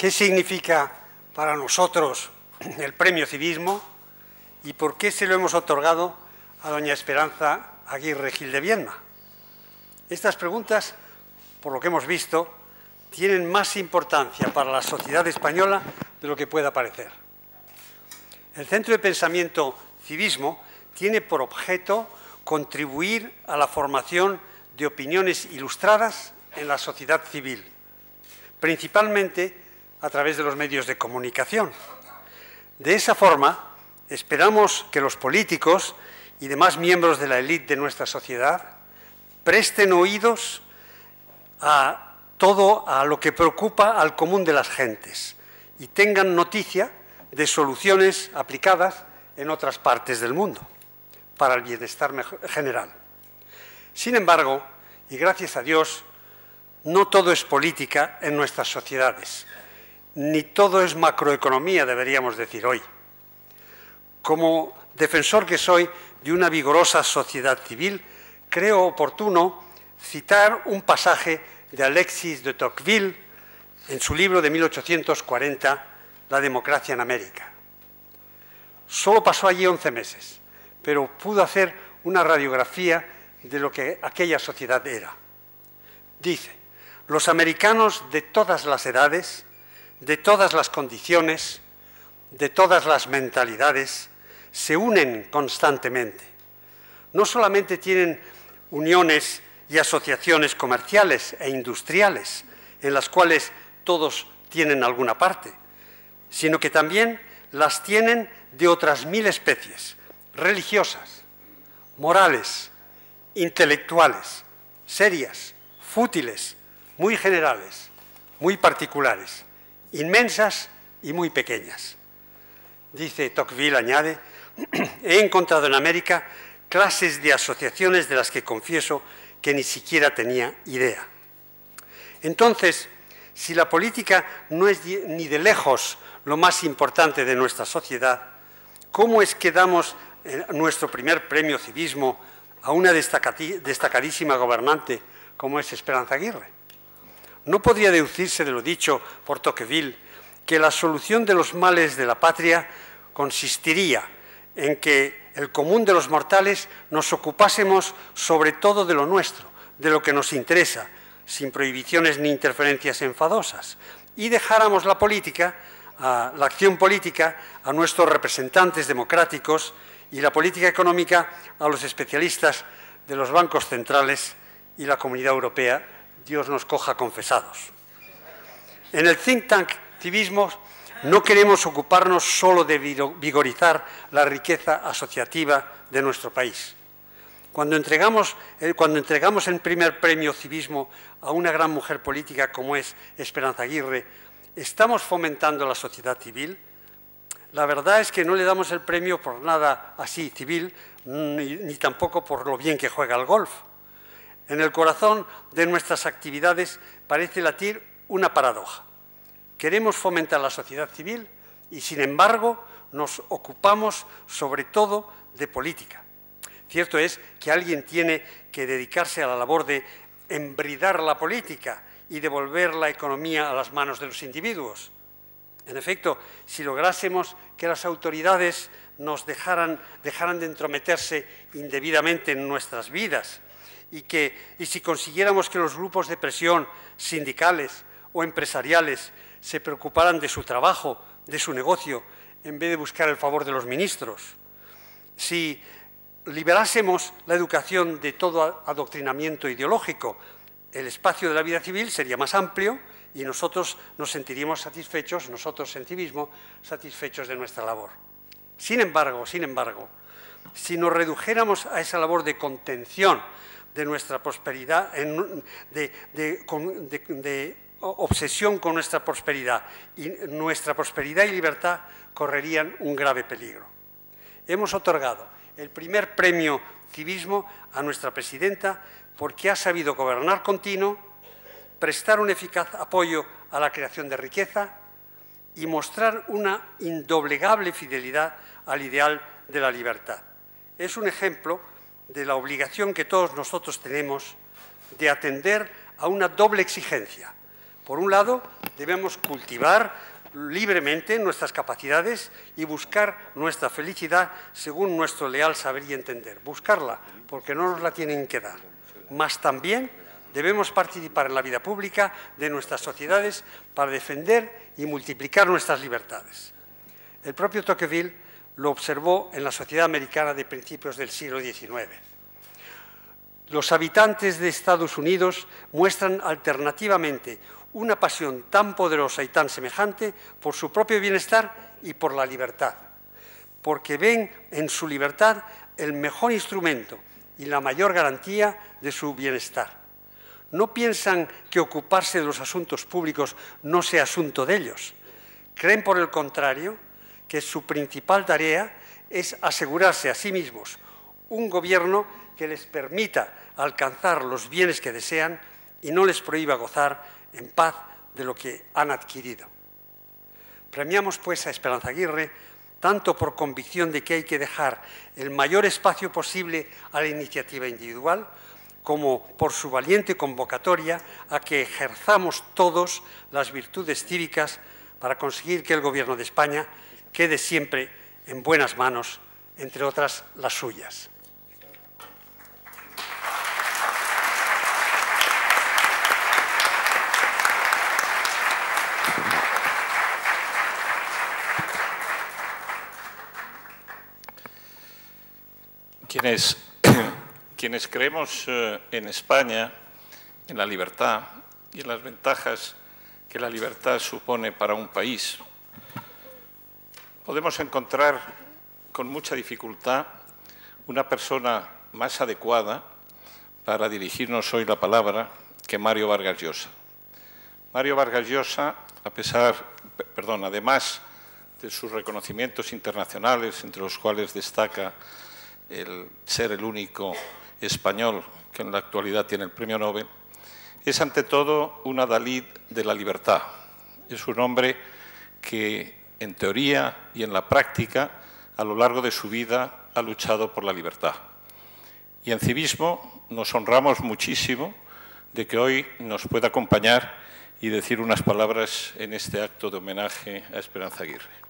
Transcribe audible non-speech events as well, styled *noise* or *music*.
¿Qué significa para nosotros el premio civismo y por qué se lo hemos otorgado a doña Esperanza Aguirre Gil de Viedma? Estas preguntas, por lo que hemos visto, tienen más importancia para la sociedad española de lo que pueda parecer. El Centro de Pensamiento Civismo tiene por objeto contribuir a la formación de opiniones ilustradas en la sociedad civil, principalmente a través de los medios de comunicación. De esa forma, esperamos que los políticos y demás miembros de la élite de nuestra sociedad presten oídos a todo a lo que preocupa al común de las gentes y tengan noticia de soluciones aplicadas en otras partes del mundo para el bienestar general. Sin embargo, y gracias a Dios, no todo es política en nuestras sociedades, ni todo es macroeconomía, deberíamos decir hoy. Como defensor que soy de una vigorosa sociedad civil, creo oportuno citar un pasaje de Alexis de Tocqueville en su libro de 1840, La democracia en América. Solo pasó allí 11 meses, pero pudo hacer una radiografía de lo que aquella sociedad era. Dice, los americanos de todas las edades, de todas las condiciones, de todas las mentalidades, se unen constantemente. No solamente tienen uniones y asociaciones comerciales e industriales, en las cuales todos tienen alguna parte, sino que también las tienen de otras mil especies, religiosas, morales, intelectuales, serias, fútiles, muy generales, muy particulares, inmensas y muy pequeñas. Dice Tocqueville, añade, *clears throat* he encontrado en América clases de asociaciones de las que confieso que ni siquiera tenía idea. Entonces, si la política no es ni de lejos lo más importante de nuestra sociedad, ¿cómo es que damos eh, nuestro primer premio civismo a una destacadísima gobernante como es Esperanza Aguirre? No podría deducirse de lo dicho por Tocqueville que la solución de los males de la patria consistiría en que el común de los mortales nos ocupásemos sobre todo de lo nuestro, de lo que nos interesa, sin prohibiciones ni interferencias enfadosas, y dejáramos la política, la acción política, a nuestros representantes democráticos y la política económica a los especialistas de los bancos centrales y la Comunidad Europea, Dios nos coja confesados. En el think tank civismo no queremos ocuparnos solo de vigorizar la riqueza asociativa de nuestro país. Cuando entregamos, eh, cuando entregamos el primer premio civismo a una gran mujer política como es Esperanza Aguirre, ¿estamos fomentando la sociedad civil? La verdad es que no le damos el premio por nada así civil, ni, ni tampoco por lo bien que juega al golf. En el corazón de nuestras actividades parece latir una paradoja. Queremos fomentar la sociedad civil y, sin embargo, nos ocupamos sobre todo de política. Cierto es que alguien tiene que dedicarse a la labor de embridar la política y devolver la economía a las manos de los individuos. En efecto, si lográsemos que las autoridades nos dejaran, dejaran de entrometerse indebidamente en nuestras vidas y, que, y si consiguiéramos que los grupos de presión sindicales o empresariales se preocuparan de su trabajo, de su negocio, en vez de buscar el favor de los ministros. Si liberásemos la educación de todo adoctrinamiento ideológico, el espacio de la vida civil sería más amplio y nosotros nos sentiríamos satisfechos, nosotros en civismo, satisfechos de nuestra labor. Sin embargo, sin embargo, si nos redujéramos a esa labor de contención de nuestra prosperidad, de, de obsesión con nuestra prosperidad y nuestra prosperidad y libertad correrían un grave peligro. Hemos otorgado el primer premio civismo a nuestra presidenta porque ha sabido gobernar continuo, prestar un eficaz apoyo a la creación de riqueza y mostrar una indoblegable fidelidad al ideal de la libertad. Es un ejemplo de la obligación que todos nosotros tenemos de atender a una doble exigencia, por un lado, debemos cultivar libremente nuestras capacidades y buscar nuestra felicidad según nuestro leal saber y entender. Buscarla, porque no nos la tienen que dar. Más también debemos participar en la vida pública de nuestras sociedades para defender y multiplicar nuestras libertades. El propio Tocqueville lo observó en la sociedad americana de principios del siglo XIX. Los habitantes de Estados Unidos muestran alternativamente una pasión tan poderosa y tan semejante por su propio bienestar y por la libertad, porque ven en su libertad el mejor instrumento y la mayor garantía de su bienestar. No piensan que ocuparse de los asuntos públicos no sea asunto de ellos. Creen, por el contrario, que su principal tarea es asegurarse a sí mismos un gobierno que les permita alcanzar los bienes que desean y no les prohíba gozar en paz de lo que han adquirido. Premiamos pues a Esperanza Aguirre tanto por convicción de que hay que dejar el mayor espacio posible a la iniciativa individual, como por su valiente convocatoria a que ejerzamos todos las virtudes cívicas para conseguir que el Gobierno de España quede siempre en buenas manos, entre otras las suyas. Quienes, *coughs* quienes creemos eh, en España, en la libertad y en las ventajas que la libertad supone para un país, podemos encontrar con mucha dificultad una persona más adecuada para dirigirnos hoy la palabra que Mario Vargas Llosa. Mario Vargas Llosa, a pesar, perdón, además de sus reconocimientos internacionales, entre los cuales destaca el ser el único español que en la actualidad tiene el premio Nobel, es ante todo una Dalí de la libertad. Es un hombre que en teoría y en la práctica a lo largo de su vida ha luchado por la libertad. Y en civismo nos honramos muchísimo de que hoy nos pueda acompañar y decir unas palabras en este acto de homenaje a Esperanza Aguirre.